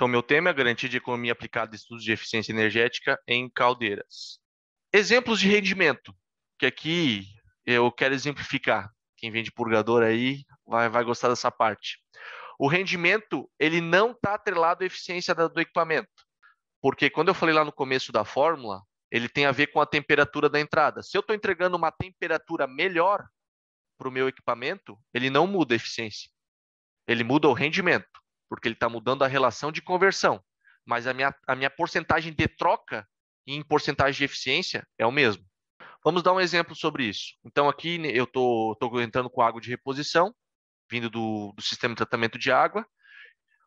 Então, meu tema é garantia de economia aplicada de estudos de eficiência energética em caldeiras. Exemplos de rendimento, que aqui eu quero exemplificar. Quem vende purgador aí vai, vai gostar dessa parte. O rendimento, ele não está atrelado à eficiência do equipamento. Porque quando eu falei lá no começo da fórmula, ele tem a ver com a temperatura da entrada. Se eu estou entregando uma temperatura melhor para o meu equipamento, ele não muda a eficiência. Ele muda o rendimento porque ele está mudando a relação de conversão. Mas a minha, a minha porcentagem de troca em porcentagem de eficiência é o mesmo. Vamos dar um exemplo sobre isso. Então, aqui eu estou entrando com água de reposição, vindo do, do sistema de tratamento de água,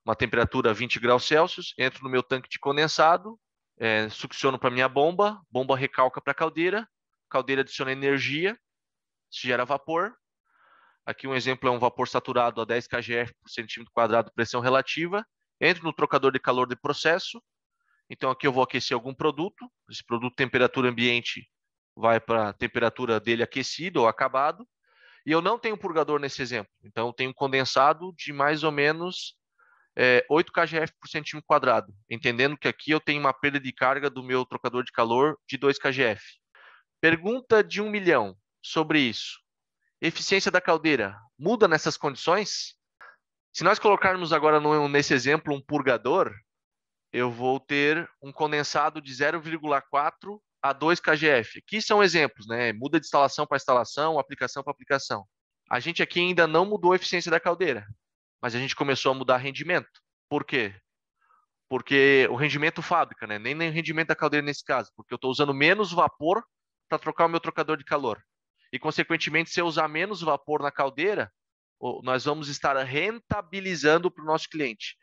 uma temperatura 20 graus Celsius, entro no meu tanque de condensado, é, succiono para minha bomba, bomba recalca para a caldeira, caldeira adiciona energia, se gera vapor, Aqui um exemplo é um vapor saturado a 10 kgf por centímetro quadrado, pressão relativa. Entro no trocador de calor de processo. Então aqui eu vou aquecer algum produto. Esse produto temperatura ambiente vai para a temperatura dele aquecido ou acabado. E eu não tenho purgador nesse exemplo. Então eu tenho condensado de mais ou menos é, 8 kgf por centímetro quadrado. Entendendo que aqui eu tenho uma perda de carga do meu trocador de calor de 2 kgf. Pergunta de um milhão sobre isso eficiência da caldeira muda nessas condições? Se nós colocarmos agora no, nesse exemplo um purgador, eu vou ter um condensado de 0,4 a 2 kgf. Aqui são exemplos, né? Muda de instalação para instalação, aplicação para aplicação. A gente aqui ainda não mudou a eficiência da caldeira, mas a gente começou a mudar rendimento. Por quê? Porque o rendimento fábrica, né? Nem, nem o rendimento da caldeira nesse caso, porque eu estou usando menos vapor para trocar o meu trocador de calor e, consequentemente, se eu usar menos vapor na caldeira, nós vamos estar rentabilizando para o nosso cliente.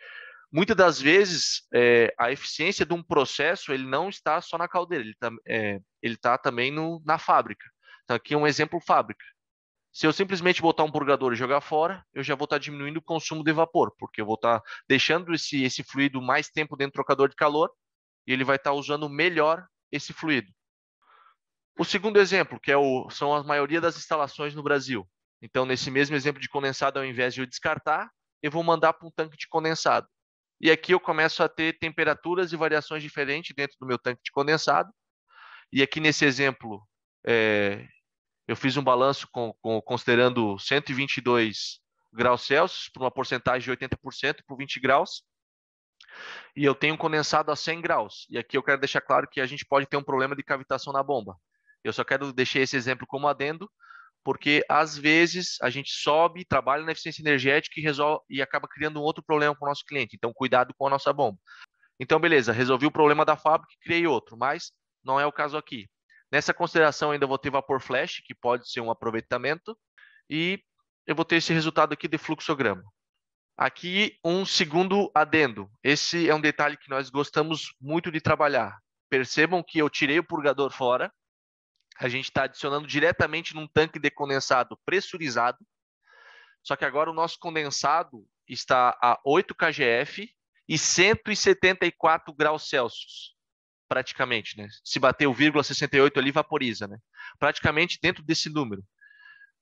Muitas das vezes, é, a eficiência de um processo ele não está só na caldeira, ele está é, tá também no, na fábrica. Então, aqui é um exemplo fábrica. Se eu simplesmente botar um purgador e jogar fora, eu já vou estar diminuindo o consumo de vapor, porque eu vou estar deixando esse, esse fluido mais tempo dentro do trocador de calor e ele vai estar usando melhor esse fluido. O segundo exemplo, que é o, são a maioria das instalações no Brasil. Então, nesse mesmo exemplo de condensado, ao invés de eu descartar, eu vou mandar para um tanque de condensado. E aqui eu começo a ter temperaturas e variações diferentes dentro do meu tanque de condensado. E aqui nesse exemplo, é, eu fiz um balanço com, com, considerando 122 graus Celsius por uma porcentagem de 80% por 20 graus. E eu tenho condensado a 100 graus. E aqui eu quero deixar claro que a gente pode ter um problema de cavitação na bomba. Eu só quero deixar esse exemplo como adendo, porque às vezes a gente sobe, trabalha na eficiência energética e resolve e acaba criando um outro problema para o nosso cliente. Então, cuidado com a nossa bomba. Então, beleza, resolvi o problema da fábrica e criei outro, mas não é o caso aqui. Nessa consideração, ainda vou ter vapor flash, que pode ser um aproveitamento, e eu vou ter esse resultado aqui de fluxograma. Aqui, um segundo adendo. Esse é um detalhe que nós gostamos muito de trabalhar. Percebam que eu tirei o purgador fora, a gente está adicionando diretamente num tanque de condensado pressurizado. Só que agora o nosso condensado está a 8 kgf e 174 graus Celsius, praticamente, né? Se bater o vírgula 68 ali, vaporiza, né? Praticamente dentro desse número.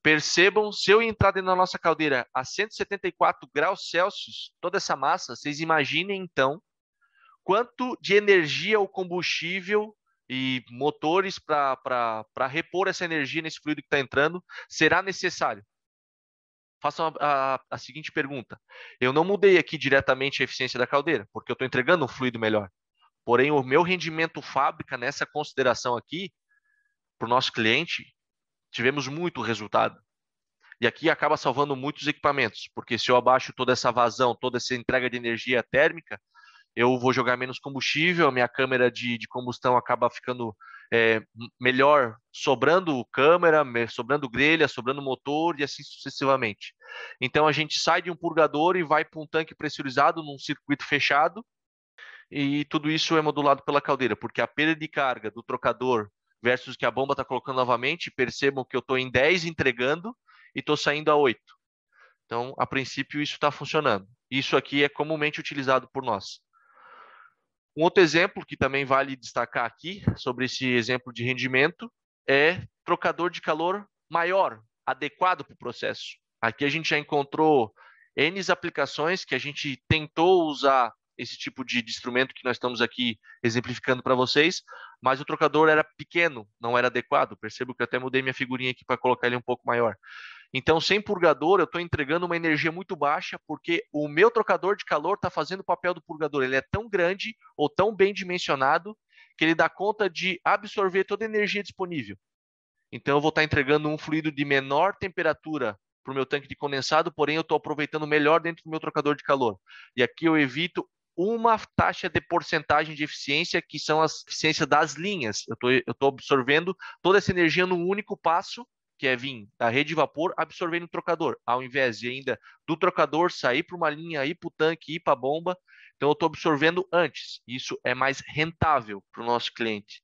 Percebam, se eu entrar dentro da nossa caldeira a 174 graus Celsius, toda essa massa, vocês imaginem então quanto de energia o combustível e motores para repor essa energia nesse fluido que está entrando, será necessário? Façam a, a, a, seguinte pergunta. Eu não mudei aqui diretamente a eficiência da caldeira, porque eu estou entregando um fluido melhor. Porém, o meu rendimento fábrica, nessa consideração aqui, para o nosso cliente, tivemos muito resultado. E aqui acaba salvando muitos equipamentos, porque se eu abaixo toda essa vazão, toda essa entrega de energia térmica, eu vou jogar menos combustível, a minha câmera de, de combustão acaba ficando é, melhor, sobrando câmera, sobrando grelha, sobrando motor e assim sucessivamente. Então a gente sai de um purgador e vai para um tanque pressurizado num circuito fechado e tudo isso é modulado pela caldeira, porque a perda de carga do trocador versus que a bomba está colocando novamente, percebam que eu estou em 10 entregando e estou saindo a 8. Então, a princípio, isso está funcionando. Isso aqui é comumente utilizado por nós. Um outro exemplo que também vale destacar aqui, sobre esse exemplo de rendimento, é trocador de calor maior, adequado para o processo. Aqui a gente já encontrou N aplicações que a gente tentou usar esse tipo de, instrumento que nós estamos aqui exemplificando para vocês, mas o trocador era pequeno, não era adequado. Percebo que eu até mudei minha figurinha aqui para colocar ele um pouco maior. Então, sem purgador, eu estou entregando uma energia muito baixa, porque o meu trocador de calor está fazendo o papel do purgador. Ele é tão grande ou tão bem dimensionado que ele dá conta de absorver toda a energia disponível. Então, eu vou estar tá entregando um fluido de menor temperatura para o meu tanque de condensado, porém eu estou aproveitando melhor dentro do meu trocador de calor. E aqui eu evito uma taxa de porcentagem de eficiência, que são as eficiências das linhas. Eu estou absorvendo toda essa energia num único passo que é vir da rede de vapor absorvendo o trocador, ao invés de ainda do trocador sair para uma linha, ir para o tanque, ir para a bomba. Então, eu estou absorvendo antes. Isso é mais rentável para o nosso cliente.